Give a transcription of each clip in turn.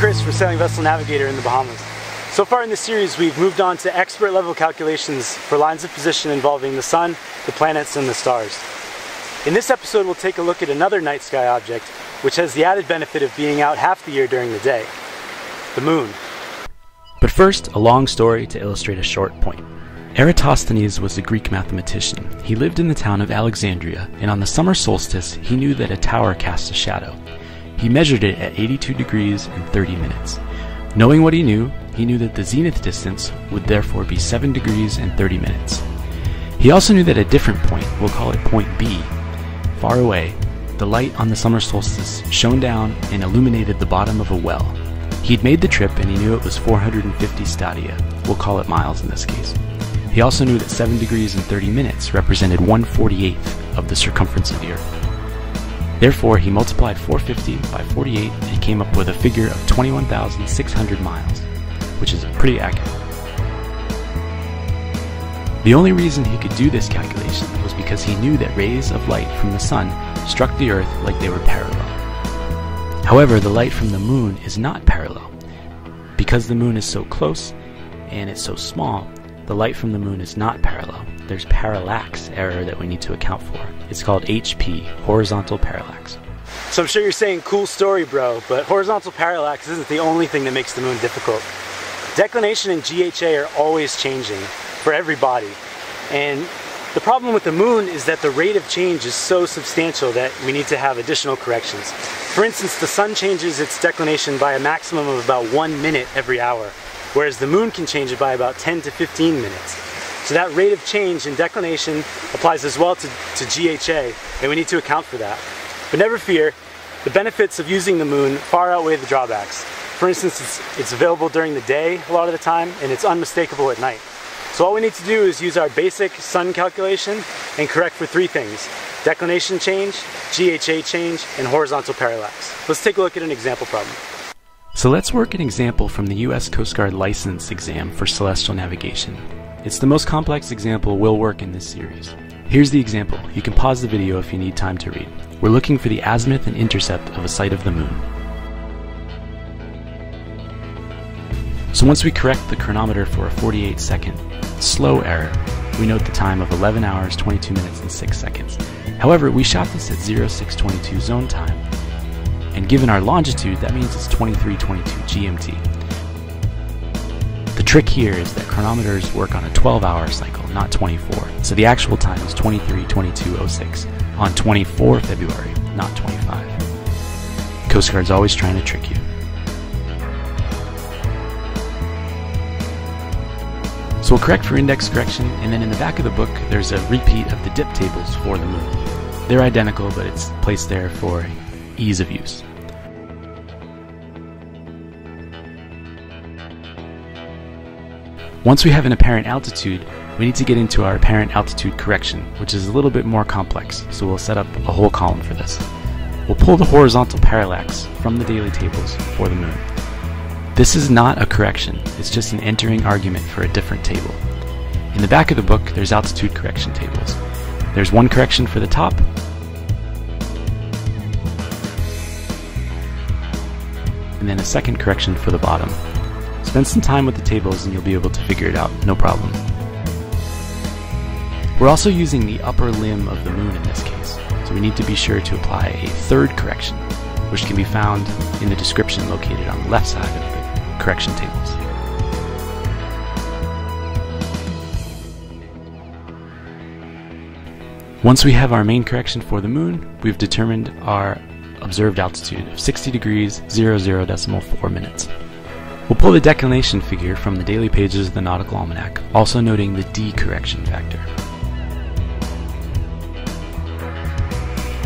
Chris for Sailing Vessel Navigator in the Bahamas. So far in this series, we've moved on to expert level calculations for lines of position involving the sun, the planets, and the stars. In this episode, we'll take a look at another night sky object, which has the added benefit of being out half the year during the day the moon. But first, a long story to illustrate a short point. Eratosthenes was a Greek mathematician. He lived in the town of Alexandria, and on the summer solstice, he knew that a tower cast a shadow. He measured it at 82 degrees and 30 minutes. Knowing what he knew, he knew that the zenith distance would therefore be 7 degrees and 30 minutes. He also knew that a different point, we'll call it point B, far away, the light on the summer solstice shone down and illuminated the bottom of a well. He'd made the trip and he knew it was 450 stadia, we'll call it miles in this case. He also knew that 7 degrees and 30 minutes represented 148th of the circumference of the Earth. Therefore, he multiplied 450 by 48 and came up with a figure of 21,600 miles, which is pretty accurate. The only reason he could do this calculation was because he knew that rays of light from the sun struck the Earth like they were parallel. However, the light from the moon is not parallel. Because the moon is so close and it's so small, the light from the moon is not parallel. There's parallax error that we need to account for. It's called HP, horizontal parallax. So I'm sure you're saying, cool story, bro, but horizontal parallax isn't the only thing that makes the moon difficult. Declination and GHA are always changing for every body. And the problem with the moon is that the rate of change is so substantial that we need to have additional corrections. For instance, the sun changes its declination by a maximum of about one minute every hour whereas the moon can change it by about 10 to 15 minutes. So that rate of change in declination applies as well to, to GHA, and we need to account for that. But never fear, the benefits of using the moon far outweigh the drawbacks. For instance, it's, it's available during the day a lot of the time, and it's unmistakable at night. So all we need to do is use our basic sun calculation and correct for three things. Declination change, GHA change, and horizontal parallax. Let's take a look at an example problem. So let's work an example from the U.S. Coast Guard license exam for celestial navigation. It's the most complex example we'll work in this series. Here's the example. You can pause the video if you need time to read. We're looking for the azimuth and intercept of a sight of the moon. So once we correct the chronometer for a 48 second slow error, we note the time of 11 hours, 22 minutes, and 6 seconds. However, we shot this at 0622 zone time, and given our longitude, that means it's 2322 GMT. Trick here is that chronometers work on a 12 hour cycle, not 24. So the actual time is 232206 on 24 February, not 25. Coast Guard's always trying to trick you. So we'll correct for index correction, and then in the back of the book, there's a repeat of the dip tables for the moon. They're identical, but it's placed there for ease of use. Once we have an apparent altitude, we need to get into our apparent altitude correction, which is a little bit more complex, so we'll set up a whole column for this. We'll pull the horizontal parallax from the daily tables for the moon. This is not a correction, it's just an entering argument for a different table. In the back of the book, there's altitude correction tables. There's one correction for the top, and then a second correction for the bottom. Spend some time with the tables and you'll be able to figure it out, no problem. We're also using the upper limb of the moon in this case, so we need to be sure to apply a third correction, which can be found in the description located on the left side of the correction tables. Once we have our main correction for the moon, we've determined our observed altitude of 60 degrees 00 decimal 4 minutes. We'll pull the declination figure from the daily pages of the Nautical Almanac, also noting the D correction factor.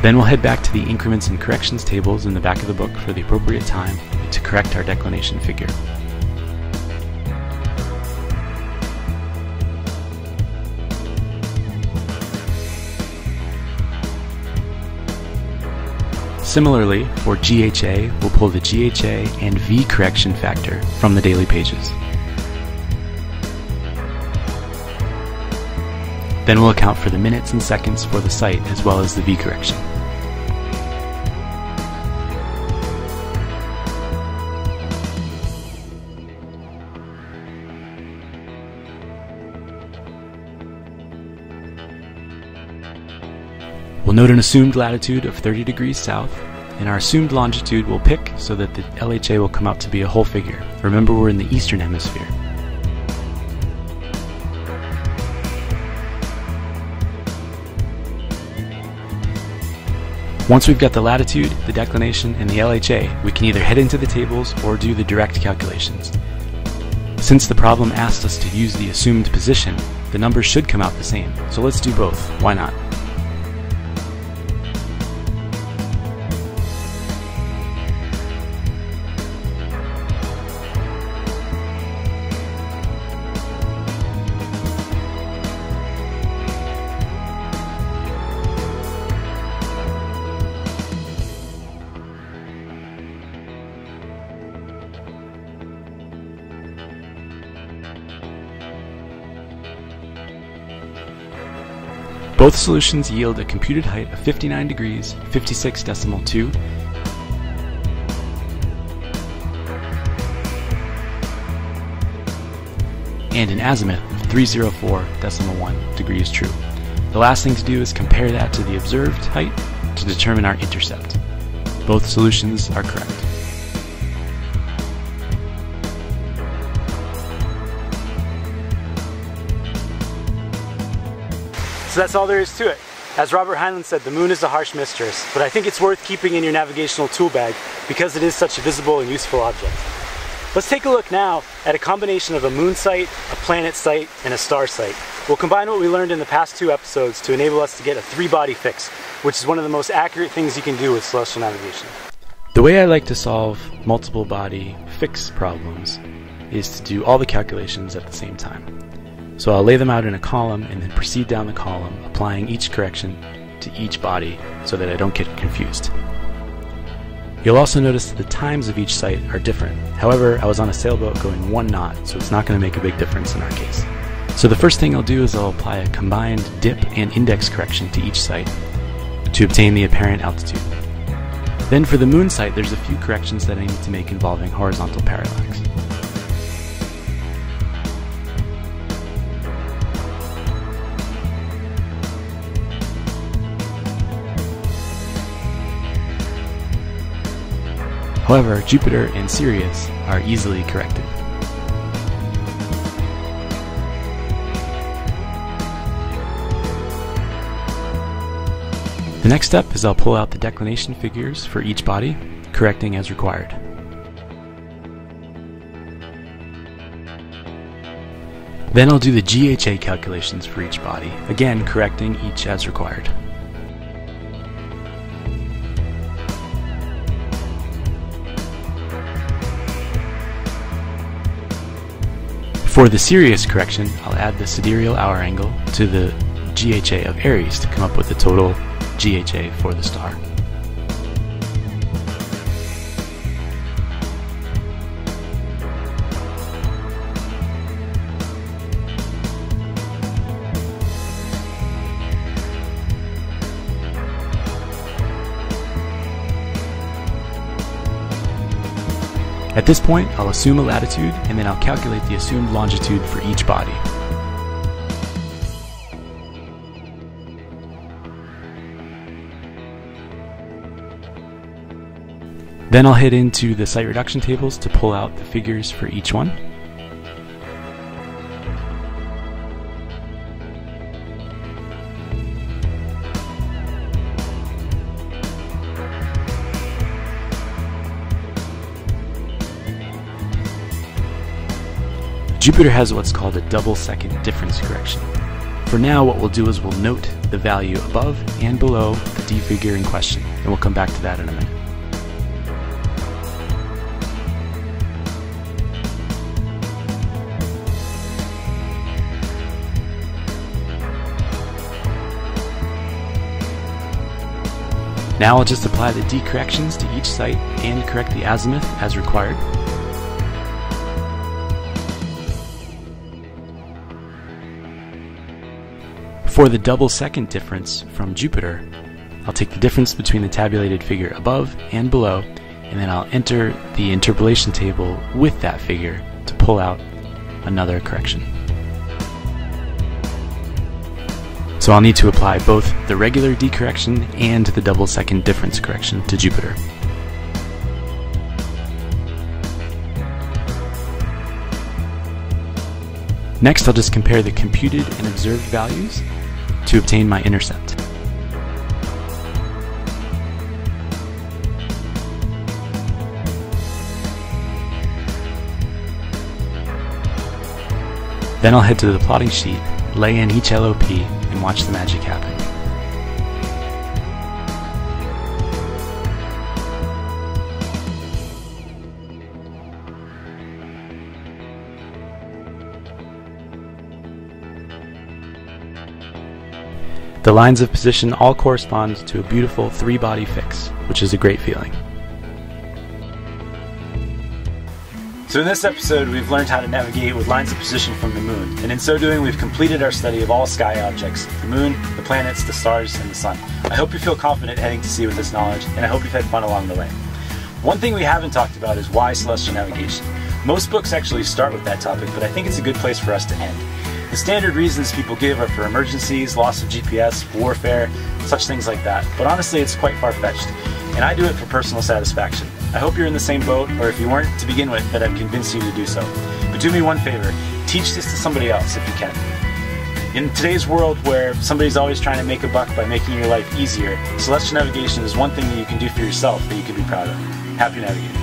Then we'll head back to the increments and corrections tables in the back of the book for the appropriate time to correct our declination figure. Similarly, for GHA, we'll pull the GHA and V correction factor from the daily pages. Then we'll account for the minutes and seconds for the sight as well as the V correction. We'll note an assumed latitude of 30 degrees south, and our assumed longitude will pick so that the LHA will come out to be a whole figure. Remember, we're in the eastern hemisphere. Once we've got the latitude, the declination, and the LHA, we can either head into the tables or do the direct calculations. Since the problem asked us to use the assumed position, the numbers should come out the same, so let's do both, why not? Both solutions yield a computed height of 59 degrees, 56 decimal 2, and an azimuth of 304 decimal 1 degrees true. The last thing to do is compare that to the observed height to determine our intercept. Both solutions are correct. So that's all there is to it. As Robert Heinlein said, the moon is a harsh mistress, but I think it's worth keeping in your navigational tool bag because it is such a visible and useful object. Let's take a look now at a combination of a moon sight, a planet sight, and a star sight. We'll combine what we learned in the past two episodes to enable us to get a three-body fix, which is one of the most accurate things you can do with celestial navigation. The way I like to solve multiple body fix problems is to do all the calculations at the same time. So I'll lay them out in a column and then proceed down the column, applying each correction to each body so that I don't get confused. You'll also notice that the times of each sight are different. However, I was on a sailboat going one knot, so it's not going to make a big difference in our case. So the first thing I'll do is I'll apply a combined dip and index correction to each sight to obtain the apparent altitude. Then for the moon sight, there's a few corrections that I need to make involving horizontal parallax. However, Jupiter and Sirius are easily corrected. The next step is I'll pull out the declination figures for each body, correcting as required. Then I'll do the GHA calculations for each body, again correcting each as required. For the Sirius correction, I'll add the sidereal hour angle to the GHA of Aries to come up with the total GHA for the star. At this point, I'll assume a latitude and then I'll calculate the assumed longitude for each body. Then I'll head into the sight reduction tables to pull out the figures for each one. Jupiter has what's called a double second difference correction. For now, what we'll do is we'll note the value above and below the D figure in question, and we'll come back to that in a minute. Now I'll just apply the D corrections to each sight and correct the azimuth as required. For the double second difference from Jupiter, I'll take the difference between the tabulated figure above and below, and then I'll enter the interpolation table with that figure to pull out another correction. So I'll need to apply both the regular d correction and the double second difference correction to Jupiter. Next, I'll just compare the computed and observed values to obtain my intercept. Then I'll head to the plotting sheet, lay in each LOP, and watch the magic happen. The lines of position all correspond to a beautiful three-body fix, which is a great feeling. So in this episode, we've learned how to navigate with lines of position from the moon, and in so doing, we've completed our study of all sky objects, the moon, the planets, the stars, and the sun. I hope you feel confident heading to sea with this knowledge, and I hope you've had fun along the way. One thing we haven't talked about is why celestial navigation. Most books actually start with that topic, but I think it's a good place for us to end. The standard reasons people give are for emergencies, loss of GPS, warfare, such things like that. But honestly, it's quite far fetched, and I do it for personal satisfaction. I hope you're in the same boat, or if you weren't to begin with, that I've convinced you to do so. But do me one favor teach this to somebody else if you can. In today's world where somebody's always trying to make a buck by making your life easier, celestial navigation is one thing that you can do for yourself that you can be proud of. Happy navigating.